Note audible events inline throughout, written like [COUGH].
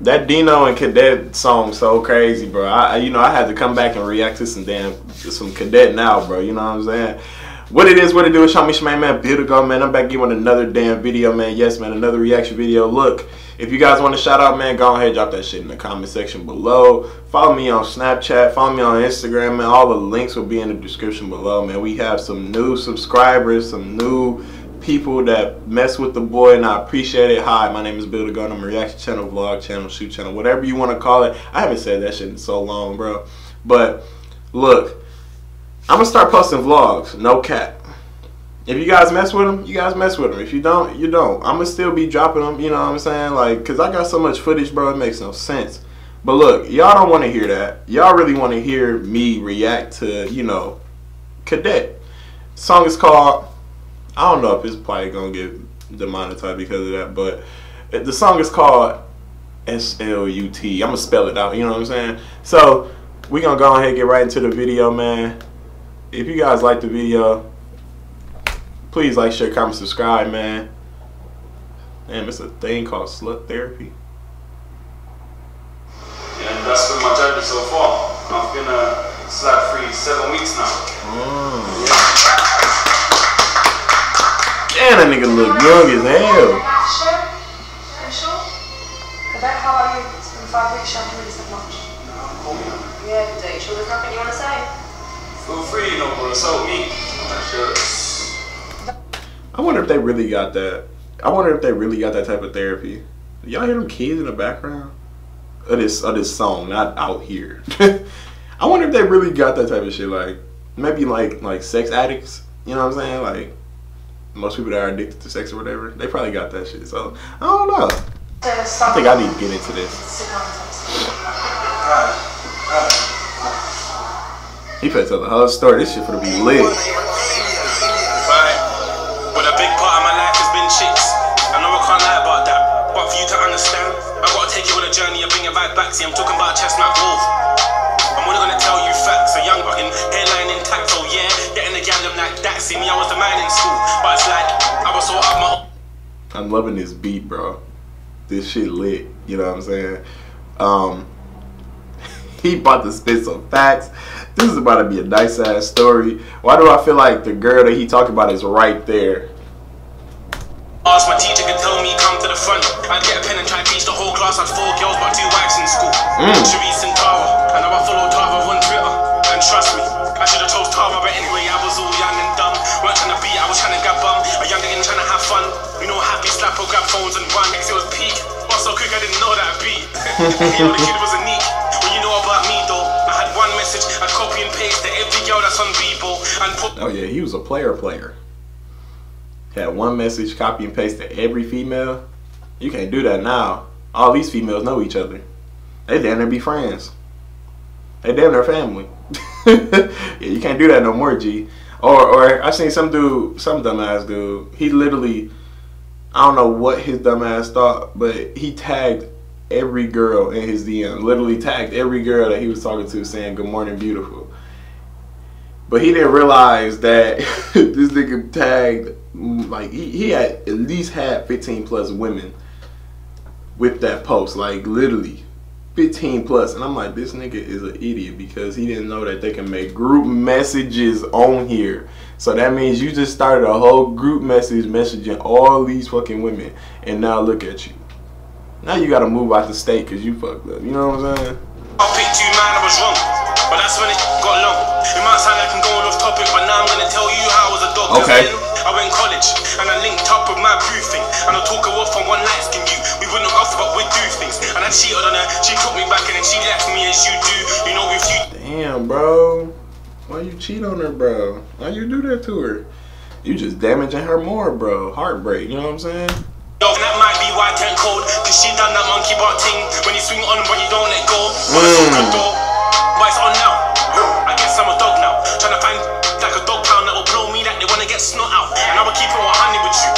That Deno and Cadet song so crazy, bro. I you know I had to come back and react to some damn some Cadet now, bro. You know what I'm saying? What it is, what it do, it's Shami Shman, man. Beautiful, man. I'm back with another damn video, man. Yes, man, another reaction video. Look, if you guys want to shout out, man, go ahead, drop that shit in the comment section below. Follow me on Snapchat, follow me on Instagram, man. All the links will be in the description below, man. We have some new subscribers, some new people that mess with the boy and I appreciate it. Hi, my name is Bill the Goat. I'm a reaction channel, vlog channel, shoot channel, whatever you want to call it. I haven't said that shit in so long, bro. But look, I'm gonna start posting vlogs, no cap. If you guys mess with them, you guys mess with them. If you don't, you don't. I'm gonna still be dropping them, you know what I'm saying? Like, cause I got so much footage, bro, it makes no sense. But look, y'all don't want to hear that. Y'all really want to hear me react to, you know, Cadet. song is called I don't know if it's probably gonna get demonetized because of that, but the song is called S L U T. I'm gonna spell it out. You know what I'm saying? So we gonna go ahead and get right into the video, man. If you guys like the video, please like, share, comment, subscribe, man. Damn, it's a thing called slut therapy. And that's been my journey so far. I've been a slut free seven weeks now. Mm. Yeah. Damn, that nigga look young as hell. How are you? It's been five weeks, you haven't really said much. Yeah, but sure there's nothing you want to say? Feel free, you know, bro. So me. I wonder if they really got that. I wonder if they really got that type of therapy. Y'all hear them kids in the background? Of this of this song, not out here. [LAUGHS] I wonder if they really got that type of shit. Like maybe like like sex addicts. You know what I'm saying? Like most people that are addicted to sex or whatever, they probably got that shit. So I don't know. I think I need to get into this. He finna tell the whole story. This shit finna be lit. A big part of my life has been chicks. I know I can't lie about that. But for you to understand, I gotta take you on a journey and bring. See, I'm talking about chestnut wolf. That. See me, I was the man in school. But it's like, I was so up my I'm loving this beat, bro. This shit lit. You know what I'm saying? Um, [LAUGHS] he about to spit some facts. This is about to be a nice ass story. Why do I feel like the girl that he talking about is right there? Ask my teacher could tell me come to the front. I'd get a pen and try to teach the whole class. Had four girls but two wives in school. Mm. Sharice and Tara. And now I follow Tara on Twitter. And trust me, I should have chose Tara, but anyway, grab and run. Cause it was peak. But so quick, I didn't know that beat. [LAUGHS] Yo, the kid was a neat. When you know about me though, I had one message. I copy and paste to every girl that's on Bebo. And put. Oh yeah, he was a player player had one message, copy and paste to every female. You can't do that now. All these females know each other. They damn near be friends. They damn near family. [LAUGHS] yeah, you can't do that no more, G. Or or I seen some dude, some dumbass dude. He literally, I don't know what his dumbass thought, but he tagged every girl in his DM. Literally tagged every girl that he was talking to, saying "Good morning, beautiful." But he didn't realize that [LAUGHS] this nigga tagged like he, he had at least had 15 plus women with that post like literally 15 plus and i'm like this nigga is an idiot because he didn't know that they can make group messages on here. So that means you just started a whole group message messaging all these fucking women and now look at you. Now you gotta move out the state because you fucked up. You know what i'm saying I picked you man I was wrong but that's when it got long it might sound like I'm going off topic but now I'm gonna tell you how I was a dog okay I went college and I linked up with my proofing. And I took her off on one night skin you. We wouldn't off, but we do things. And I cheated on her. She took me back and then she left me as you do. You know if you. Damn, bro. Why you cheat on her, bro? Why you do that to her? You just damaging her more, bro. Heartbreak. You know what I'm saying? Yo, that might be why I cold. Cause she done that monkey bar thing. When you swing on but you don't let go. Mm. It's on now. I guess I'm a dog now. Trying to find like a dog pound that will blow me that they wanna get snot out. And I will keep it 100 with you.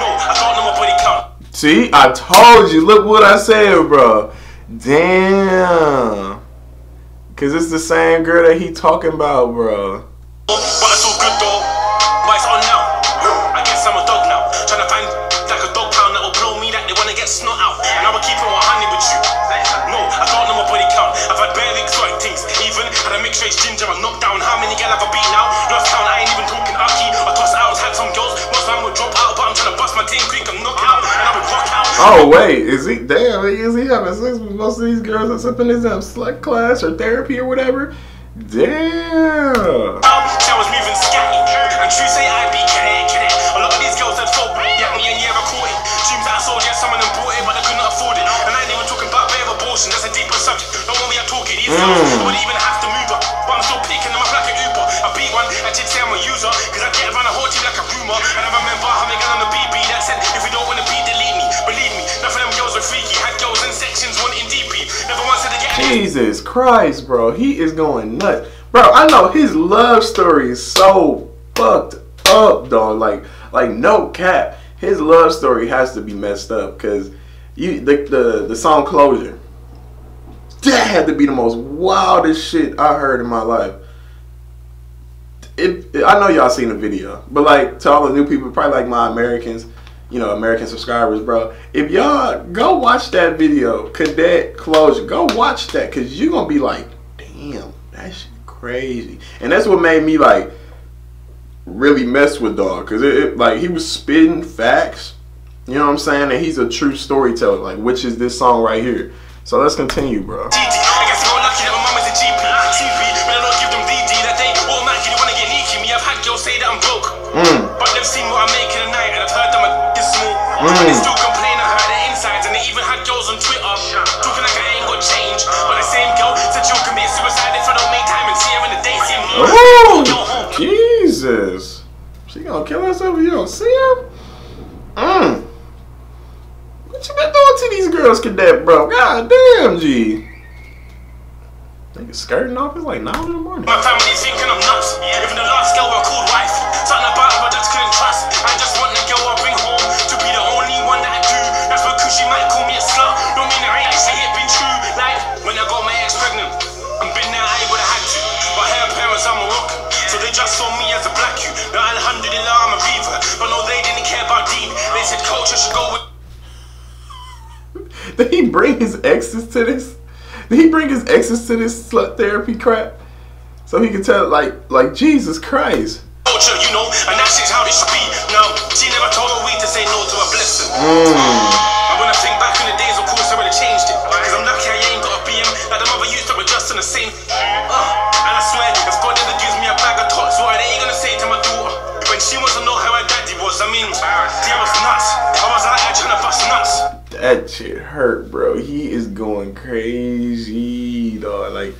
No, I don't know my body count. See, I told you. Look what I said, bro. Damn. Cause it's the same girl that he talking about, bro. My team quick, I'm knockout, and I rock out. Oh wait, is he damn? Is he having sex with most of these girls that's up in his um, select class or therapy or whatever? Damn. I was moving scatty, and say I be cadet. A lot of these girls had folk at me and yeah, I. Dreams that I sold, yeah, some of them bought it, but they couldn't afford it. And I ain't even talking about bare abortion, that's a deeper subject. Don't worry, I talk it. These girls wouldn't even have to move up, but I'm still picking them up like an Uber. I beat one, I did say I'm a user, cause I get around the whole team like a rumor. And I remember having a gun Jesus Christ, bro. He is going nuts. Bro, I know his love story is so fucked up, dog. Like, like no cap. His love story has to be messed up because you the, the the song closure. That had to be the most wildest shit I heard in my life. It, it- I know y'all seen the video, but like to all the new people, probably like my Americans, you know, American subscribers, bro. If y'all go watch that video, Cadet Closure, go watch that, cause you're gonna be like, damn, that shit crazy. And that's what made me like really mess with dog, cause it, it like he was spitting facts. You know what I'm saying? And he's a true storyteller, like which is this song right here. So let's continue, bro. Me. Girls say that I'm broke, but they've seen what I make in the night, and I've heard them a is small. But they still complain. I heard their insides, and they even had girls on Twitter talking like I ain't got change. But the same girl said she'll commit suicide if I don't make time and see her in the day. Ooh, Jesus. She gonna kill herself if you don't see her? Mm. What you been doing to these girls, cadet, bro? God damn, G. Nigga skirting off. It's like 9 in the morning. My family's thinking I'm nuts. Even the last girl I called wife. Something about her I just couldn't trust. I just want the girl I bring home to be the only one that I do. That's because she might call me a slut. Don't mean it ain't say it been true. Like when I got my ex pregnant. I'm been there, I ain't would have had to. But her parents are Moroccan. So they just saw me as a black you. Now alhamdulillah I'm a revert. But no, they didn't care about Dean. They said culture should go with [LAUGHS] Did he bring his exes to this? Did he bring his exes to this slut therapy crap? So he could tell, like, like Jesus Christ. culture, you know, and that's how it should be. Now, she never told to say no to a blessing. Mm. That shit hurt, bro. He is going crazy, dog. Like,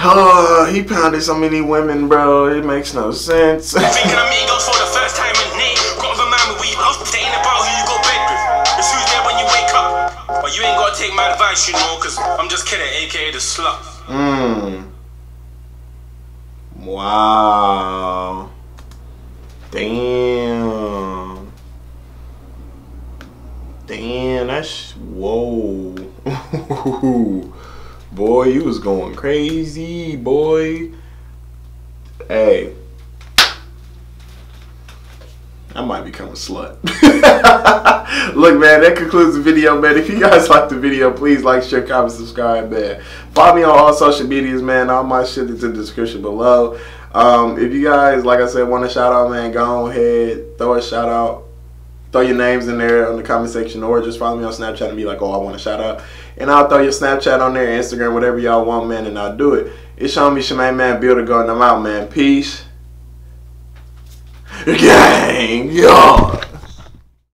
oh, [SIGHS] he pounded so many women, bro. It makes no sense. Thinking of [LAUGHS] me girls for the first time in May. Got to remind me we out. They ain't about who you go bed with. It's who's there when you wake up. But you ain't gotta take my advice, you know, cause I'm just kidding, aka the slut. Mm. Wow. Damn. Damn, whoa. [LAUGHS] boy, you was going crazy, boy. Hey. I might become a slut. [LAUGHS] Look, man, that concludes the video, man. If you guys like the video, please like, share, comment, subscribe, man. Follow me on all social medias, man. All my shit is in the description below. Um, if you guys, like I said, want a shout out, man, go ahead, throw a shout out. Throw your names in there on the comment section or just follow me on Snapchat and be like, oh, I want a shout out. And I'll throw your Snapchat on there, Instagram, whatever y'all want, man, and I'll do it. It's showing me Shemaine, man, build a and I'm out, man. Peace. [LAUGHS] Gang, yo.